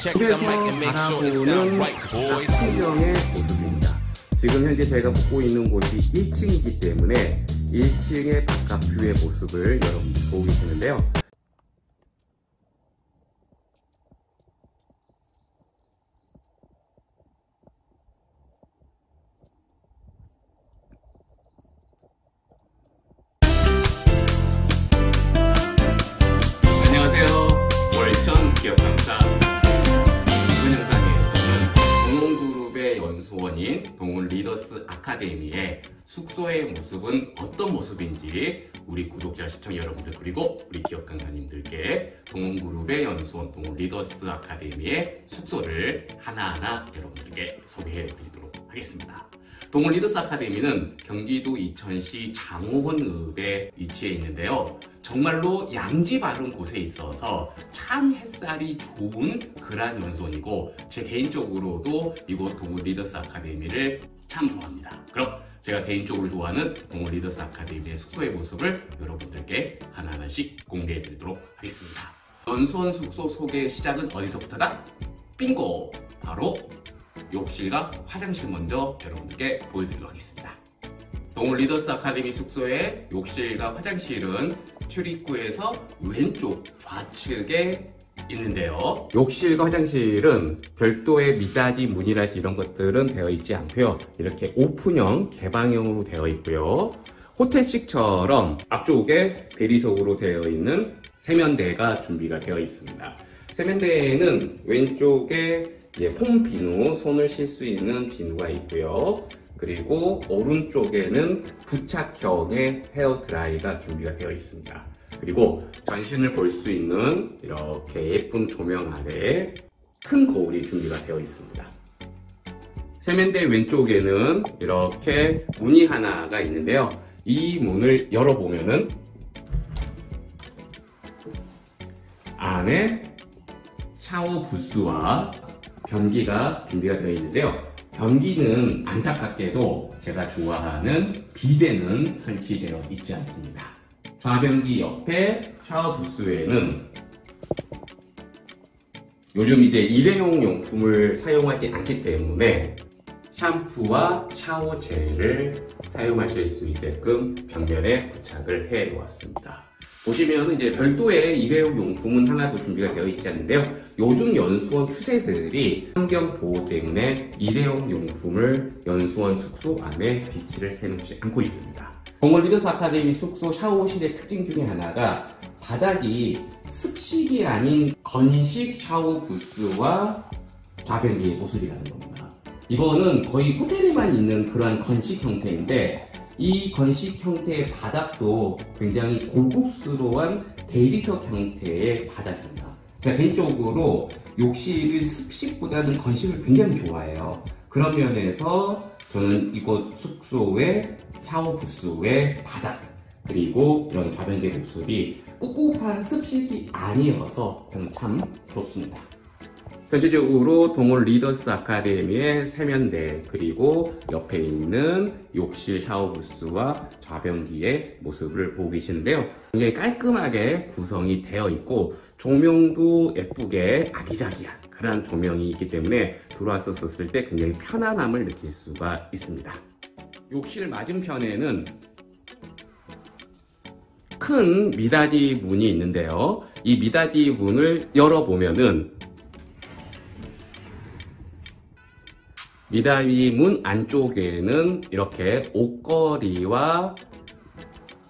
바라보는 풍경의 모습입니다. 지금 현재 저희가 보고 있는 곳이 1층이기 때문에 1층의 바깥 뷰의 모습을 여러분들 보고 계시는데요. 아카데미의 숙소의 모습은 어떤 모습인지 우리 구독자 시청자 여러분들 그리고 우리 기업 강사님들께 동원그룹의 연수원 동원 리더스 아카데미의 숙소를 하나하나 여러분들께 소개해 드리도록 하겠습니다. 동원 리더스 아카데미는 경기도 이천시 장호원읍에 위치해 있는데요. 정말로 양지 바른 곳에 있어서 참 햇살이 좋은 그러한 연수원이고 제 개인적으로도 이곳 동원 리더스 아카데미를 참 좋아합니다. 그럼 제가 개인적으로 좋아하는 동원 리더스 아카데미의 숙소의 모습을 여러분들께 하나하나씩 공개해 드리도록 하겠습니다. 연수원 숙소 소개 시작은 어디서부터다? 빙고! 바로 욕실과 화장실 먼저 여러분들께 보여드리도록 하겠습니다. 동원 리더스 아카데미 숙소의 욕실과 화장실은 출입구에서 왼쪽 좌측에 있는데요. 욕실과 화장실은 별도의 미닫이 문이라든지 이런 것들은 되어 있지 않고요. 이렇게 오픈형 개방형으로 되어 있고요. 호텔식처럼 앞쪽에 대리석으로 되어 있는 세면대가 준비가 되어 있습니다. 세면대에는 왼쪽에 예, 폼 비누, 손을 쉴 수 있는 비누가 있고요. 그리고 오른쪽에는 부착형의 헤어 드라이가 준비가 되어 있습니다. 그리고 전신을 볼 수 있는 이렇게 예쁜 조명 아래 큰 거울이 준비가 되어 있습니다. 세면대 왼쪽에는 이렇게 문이 하나가 있는데요. 이 문을 열어보면은 안에 샤워 부스와 변기가 준비가 되어 있는데요. 변기는 안타깝게도 제가 좋아하는 비데는 설치되어 있지 않습니다. 좌변기 옆에 샤워 부스에는 요즘 이제 일회용 용품을 사용하지 않기 때문에 샴푸와 샤워 젤을 사용하실 수 있게끔 벽면에 부착을 해 놓았습니다. 보시면 이제 별도의 일회용 용품은 하나도 준비가 되어 있지 않는데요. 요즘 연수원 추세들이 환경 보호 때문에 일회용 용품을 연수원 숙소 안에 비치를 해놓지 않고 있습니다. 동원 리더스 아카데미 숙소 샤워실의 특징 중에 하나가 바닥이 습식이 아닌 건식 샤워 부스와 좌변기의 모습이라는 겁니다. 이거는 거의 호텔에만 있는 그러한 건식 형태인데 이 건식 형태의 바닥도 굉장히 고급스러운 대리석 형태의 바닥입니다. 제가 개인적으로 욕실을 습식보다는 건식을 굉장히 좋아해요. 그런 면에서 저는 이곳 숙소의 샤워 부스의 바닥 그리고 이런 좌변기 모습이 꿉꿉한 습식이 아니어서 저는 참 좋습니다. 전체적으로 동월 리더스 아카데미의 세면대 그리고 옆에 있는 욕실 샤워 부스와 좌변기의 모습을 보고 계시는데요. 굉장히 깔끔하게 구성이 되어 있고 조명도 예쁘게 아기자기한 그런 조명이 있기 때문에 들어왔었을 때 굉장히 편안함을 느낄 수가 있습니다. 욕실 맞은편에는 큰 미닫이 문이 있는데요. 이 미닫이 문을 열어보면은 미닫이 문 안쪽에는 이렇게 옷걸이와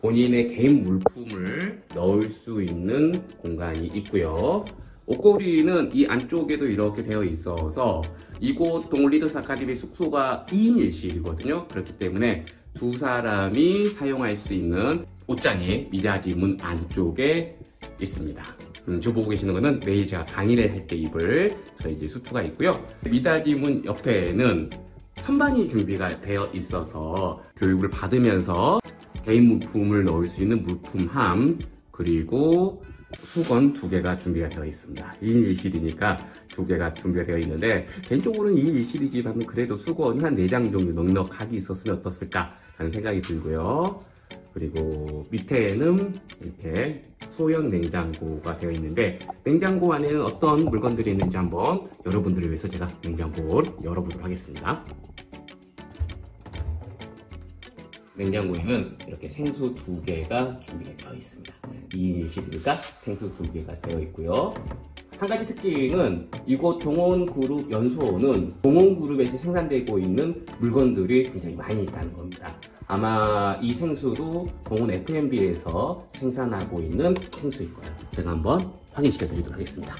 본인의 개인 물품을 넣을 수 있는 공간이 있고요. 옷걸이는 이 안쪽에도 이렇게 되어 있어서 이곳 동리더스 아카데미 숙소가 2인 1실이거든요. 그렇기 때문에 두 사람이 사용할 수 있는 옷장이 미닫이 문 안쪽에 있습니다. 음, 저 보고 계시는 거는 내일 제가 강의를 할 때 입을 저희 이제 수트가 있고요. 미닫이 문 옆에는 선반이 준비가 되어 있어서 교육을 받으면서 개인 물품을 넣을 수 있는 물품함 그리고 수건 두 개가 준비가 되어 있습니다. 2인 1실이니까 두 개가 준비가 되어 있는데 개인적으로는 2인 1실이지만 그래도 수건이 한 4장 정도 넉넉하게 있었으면 어떻을까 하는 생각이 들고요. 그리고 밑에는 이렇게 소형 냉장고가 되어 있는데 냉장고 안에는 어떤 물건들이 있는지 한번 여러분들을 위해서 제가 냉장고를 열어보도록 하겠습니다. 냉장고에는 이렇게 생수 두 개가 준비되어 있습니다. 2인 1실이니까 생수 두 개가 되어 있고요. 한 가지 특징은 이곳 동원그룹 연수원은 동원그룹에서 생산되고 있는 물건들이 굉장히 많이 있다는 겁니다. 아마 이 생수도 동원 F&B에서 생산하고 있는 생수일 거예요. 제가 한번 확인시켜 드리도록 하겠습니다.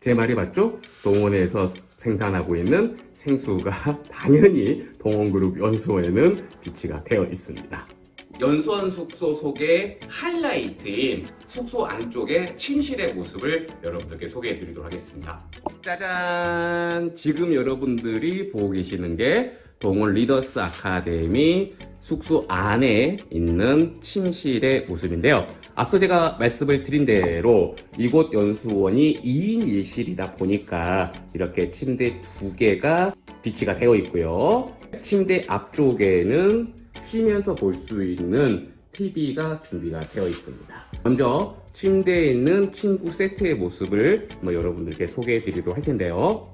제 말이 맞죠? 동원에서 생산하고 있는 생수가 당연히 동원그룹 연수원에는 비치가 되어 있습니다. 연수원 숙소 속의 하이라이트인 숙소 안쪽의 침실의 모습을 여러분들께 소개해 드리도록 하겠습니다. 짜잔! 지금 여러분들이 보고 계시는 게 동원 리더스 아카데미 숙소 안에 있는 침실의 모습인데요. 앞서 제가 말씀을 드린 대로 이곳 연수원이 2인 1실이다 보니까 이렇게 침대 두 개가 비치가 되어 있고요. 침대 앞쪽에는 쉬면서 볼 수 있는 TV가 준비가 되어 있습니다. 먼저 침대에 있는 친구 세트의 모습을 뭐 여러분들께 소개해 드리도록 할 텐데요.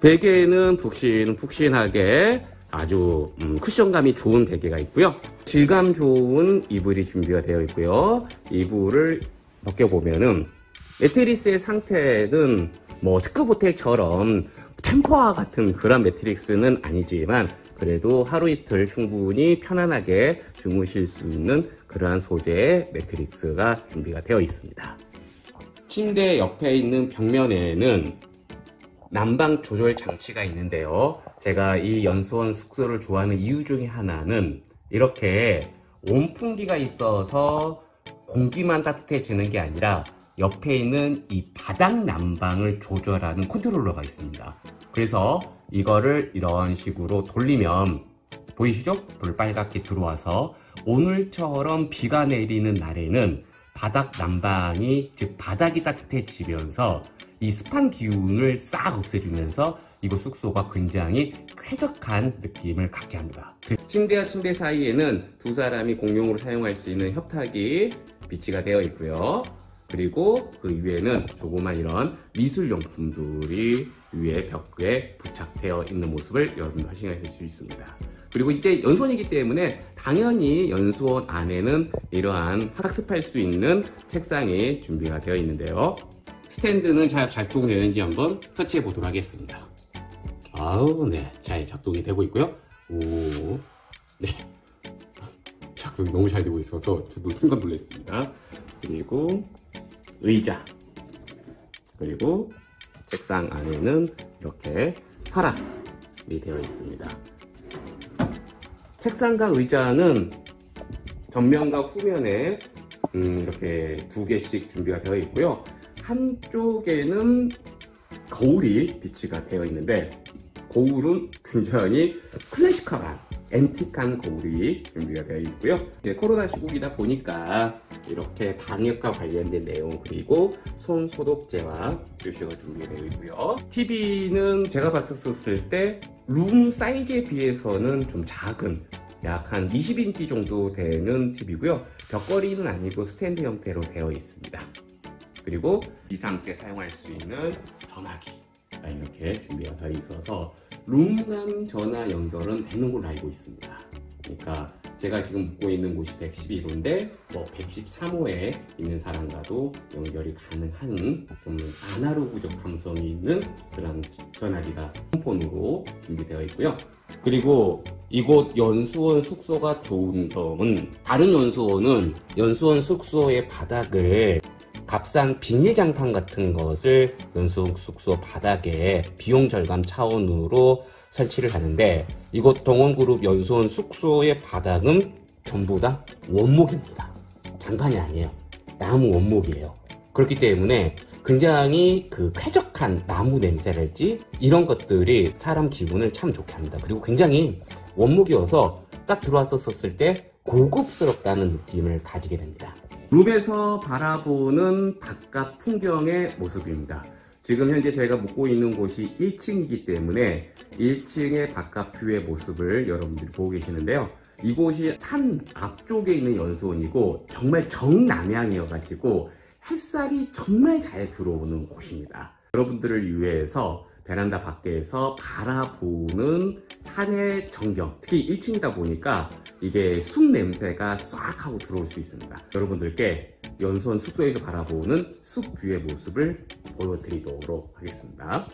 베개는 푹신푹신하게 아주 음, 쿠션감이 좋은 베개가 있고요. 질감 좋은 이불이 준비가 되어 있고요. 이불을 벗겨보면은 매트리스의 상태는 뭐 특급 호텔처럼 템포와 같은 그런 매트릭스는 아니지만 그래도 하루 이틀 충분히 편안하게 주무실 수 있는 그러한 소재의 매트릭스가 준비가 되어 있습니다. 침대 옆에 있는 벽면에는 난방 조절 장치가 있는데요. 제가 이 연수원 숙소를 좋아하는 이유 중에 하나는 이렇게 온풍기가 있어서 공기만 따뜻해지는 게 아니라 옆에 있는 이 바닥 난방을 조절하는 컨트롤러가 있습니다. 그래서 이거를 이런 식으로 돌리면 보이시죠? 불 빨갛게 들어와서 오늘처럼 비가 내리는 날에는 바닥 난방이 즉 바닥이 따뜻해지면서 이 습한 기운을 싹 없애주면서 이곳 숙소가 굉장히 쾌적한 느낌을 갖게 합니다. 그 침대와 침대 사이에는 두 사람이 공용으로 사용할 수 있는 협탁이 비치가 되어 있고요. 그리고 그 위에는 조그만 이런 미술용품들이 위에 벽에 부착되어 있는 모습을 여러분 확인하실 수 있습니다. 그리고 이게 연수원이기 때문에 당연히 연수원 안에는 이러한 학습할 수 있는 책상이 준비가 되어 있는데요. 스탠드는 잘 작동되는지 한번 터치해 보도록 하겠습니다. 아우, 네. 잘 작동이 되고 있고요. 오, 네. 작동이 너무 잘 되고 있어서 저도 순간 놀랐습니다. 그리고 의자. 그리고 책상 안에는 이렇게 서랍이 되어 있습니다. 책상과 의자는 전면과 후면에 음, 이렇게 두 개씩 준비가 되어 있고요. 한쪽에는 거울이 비치가 되어 있는데 거울은 굉장히 클래식한 앤틱한 거울이 준비가 되어 있고요. 네, 코로나 시국이다 보니까 이렇게 방역과 관련된 내용 그리고 손 소독제와 슈슈가 준비되어 있고요. TV는 제가 봤었을 때 룸 사이즈에 비해서는 좀 작은 약한 20인치 정도 되는 TV고요. 벽걸이는 아니고 스탠드 형태로 되어 있습니다. 그리고 이상 때 사용할 수 있는 전화기 이렇게 준비가 되어 있어서 룸간 전화 연결은 되는 걸로 알고 있습니다. 그러니까 제가 지금 묵고 있는 곳이 111호인데 뭐 113호에 있는 사람과도 연결이 가능한 좀 아날로그적 감성이 있는 그런 전화기가 폰으로 준비되어 있고요. 그리고 이곳 연수원 숙소가 좋은 점은 다른 연수원은 연수원 숙소의 바닥을 값싼 비닐 장판 같은 것을 연수원 숙소 바닥에 비용 절감 차원으로 설치를 하는데 이곳 동원그룹 연수원 숙소의 바닥은 전부 다 원목입니다. 장판이 아니에요. 나무 원목이에요. 그렇기 때문에 굉장히 그 쾌적한 나무 냄새랄지 이런 것들이 사람 기분을 참 좋게 합니다. 그리고 굉장히 원목이어서 딱 들어왔었을 때 고급스럽다는 느낌을 가지게 됩니다. 룸에서 바라보는 바깥 풍경의 모습입니다. 지금 현재 저희가 묵고 있는 곳이 1층이기 때문에 1층의 바깥 뷰의 모습을 여러분들이 보고 계시는데요. 이곳이 산 앞쪽에 있는 연수원이고 정말 정남향이어가지고 햇살이 정말 잘 들어오는 곳입니다. 여러분들을 위해서 베란다 밖에서 바라보는 산의 전경, 특히 1층이다 보니까 이게 숲 냄새가 싹 하고 들어올 수 있습니다. 여러분들께 연수원 숙소에서 바라보는 숲 뷰의 모습을 보여드리도록 하겠습니다.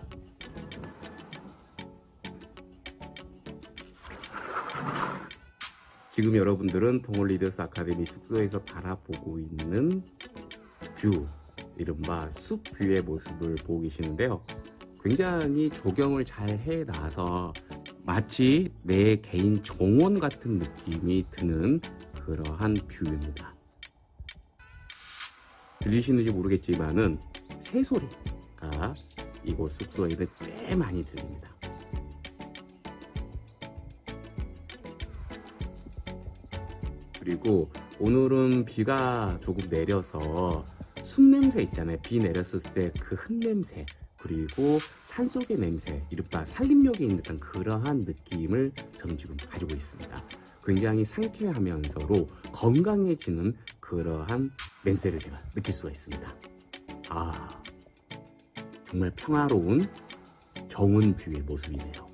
지금 여러분들은 동월리더스 아카데미 숙소에서 바라보고 있는 view, 이른바 숲 view의 모습을 보고 계시는데요. 굉장히 조경을 잘 해놔서 마치 내 개인 정원 같은 느낌이 드는 그러한 view입니다. 들리시는지 모르겠지만은 새소리가 이곳 숙소에는 꽤 많이 들립니다. 그리고 오늘은 비가 조금 내려서 숲 냄새 있잖아요. 비 내렸을 때 그 흙냄새 그리고 산속의 냄새 이른바 산림욕에 있는 듯한 그러한 느낌을 저는 지금 가지고 있습니다. 굉장히 상쾌하면서로 건강해지는 그러한 냄새를 제가 느낄 수가 있습니다. 아 정말 평화로운 정운 뷰의 모습이네요.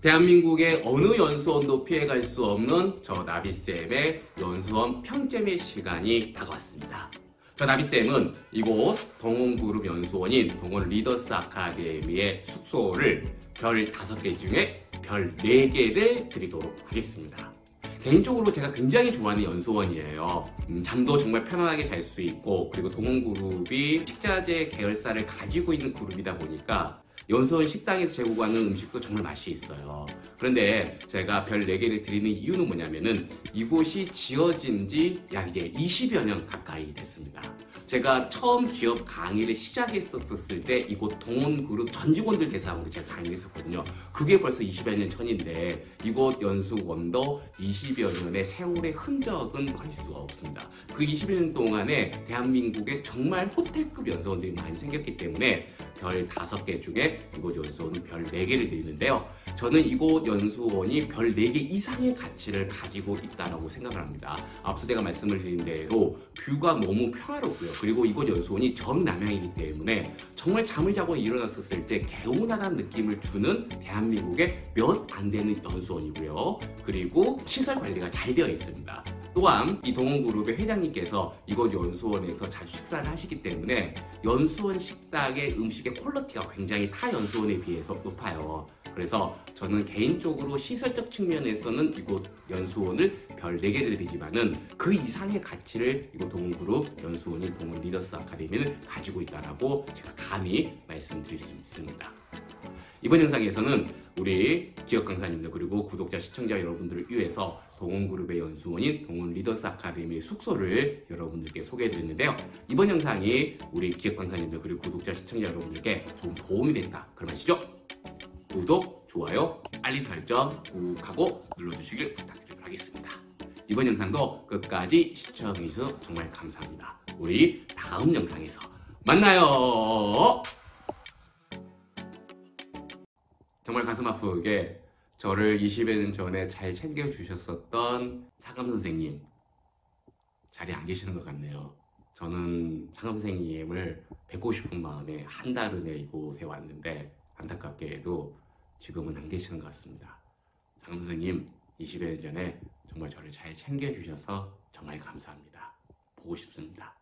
대한민국의 어느 연수원도 피해갈 수 없는 저 나비쌤의 연수원 평점의 시간이 다가왔습니다. 저 나비쌤은 이곳 동원그룹 연수원인 동원 리더스 아카데미의 숙소를 별 5개 중에 별 4개를 드리도록 하겠습니다. 개인적으로 제가 굉장히 좋아하는 연수원이에요. 음, 잠도 정말 편안하게 잘 수 있고 그리고 동원그룹이 식자재 계열사를 가지고 있는 그룹이다 보니까 연수원 식당에서 제공하는 음식도 정말 맛이 있어요. 그런데 제가 별 4개를 드리는 이유는 뭐냐면은 이곳이 지어진 지 약 이제 20여 년 가까이 됐습니다. 제가 처음 기업 강의를 시작했었을 때 이곳 동원그룹 전 직원들 대상으로 제가 강의를 했었거든요. 그게 벌써 20여 년 전인데 이곳 연수원도 20여 년의 세월의 흔적은 버릴 수가 없습니다. 그 20여 년 동안에 대한민국에 정말 호텔급 연수원들이 많이 생겼기 때문에 별 5개 중에 이곳 연수원은 별 4개를 드리는데요. 저는 이곳 연수원이 별 4개 이상의 가치를 가지고 있다고 생각을 합니다. 앞서 제가 말씀을 드린 대로 뷰가 너무 평화롭고요. 그리고 이곳 연수원이 정남향이기 때문에 정말 잠을 자고 일어났었을 때 개운한 느낌을 주는 대한민국의 몇 안 되는 연수원이고요. 그리고 시설 관리가 잘 되어 있습니다. 또한 이 동원그룹의 회장님께서 이곳 연수원에서 자주 식사를 하시기 때문에 연수원 식당의 음식의 quality가 굉장히 타 연수원에 비해서 높아요. 그래서 저는 개인적으로 시설적 측면에서는 이곳 연수원을 별 4개를 드리지만은 그 이상의 가치를 이곳 동원그룹 연수원인 동원 리더스 아카데미는 가지고 있다라고 제가 감히 말씀드릴 수 있습니다. 이번 영상에서는 우리 기업 강사님들 그리고 구독자 시청자 여러분들을 위해서 동원그룹의 연수원인 동원 리더스 아카데미의 숙소를 여러분들께 소개해드렸는데요. 이번 영상이 우리 기업 강사님들 그리고 구독자 시청자 여러분들께 좀 도움이 됐다 그런 말이죠? 구독, 좋아요, 알림 설정 꾹 하고 눌러주시길 부탁드리도록 하겠습니다. 이번 영상도 끝까지 시청해주셔서 정말 감사합니다. 우리 다음 영상에서 만나요. 정말 가슴 아프게 저를 20여 년 전에 잘 챙겨주셨었던 상감 선생님 자리에 안 계시는 것 같네요. 저는 상감 선생님을 뵙고 싶은 마음에 한 달 은에 이곳에 왔는데 안타깝게도 지금은 안 계시는 것 같습니다. 상감 선생님 20여 년 전에 정말 저를 잘 챙겨주셔서 정말 감사합니다. 보고 싶습니다.